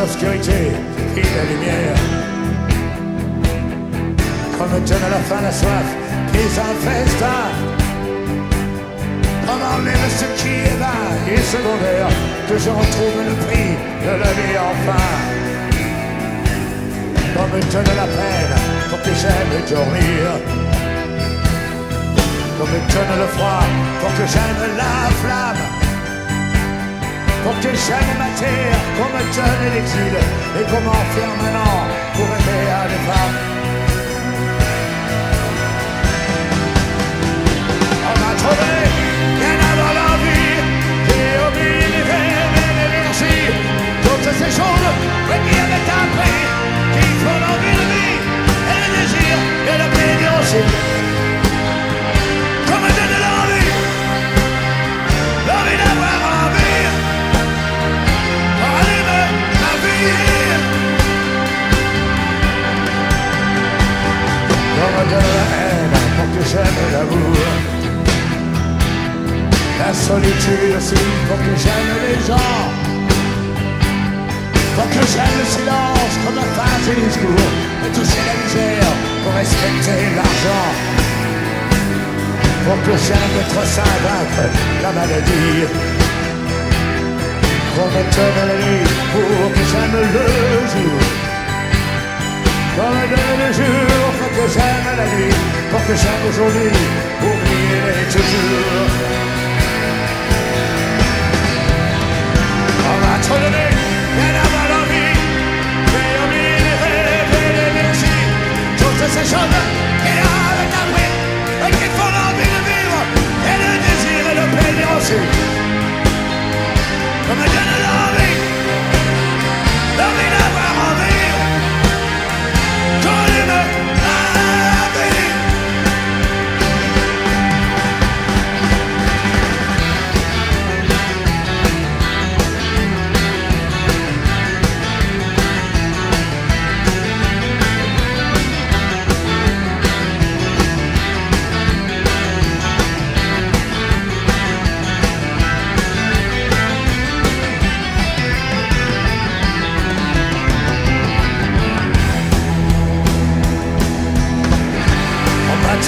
l'obscurité et la lumière. Comme donne à la fin la soif et un festin. Comme enlève ce qui est vain et secondaire, que je retrouve le prix de la vie enfin. Comme donne la peine pour que j'aime dormir. Comme donne le froid pour que j'aime la flamme pour que j'aime ma terre, qu'on me donne l'exil et qu'on m'enferme maintenant pour aimer à des femmes. Comme de la haine pour que j'aime l'amour La solitude aussi pour que j'aime les gens Pour que j'aime le silence comme la fin du discours Et toucher la misère pour respecter l'argent Pour que j'aime être vaincre la maladie qu'on me donne la pour que j'aime le jour. Qu'on me donne le jour pour que j'aime la nuit, pour que j'aime aujourd'hui, oublier toujours. Donné, l'envie, j'ai oublié les rêves et l'énergie, toutes ces choses qui avaient appris et qui font l'envie de vivre, et le désir et le plaisir aussi. On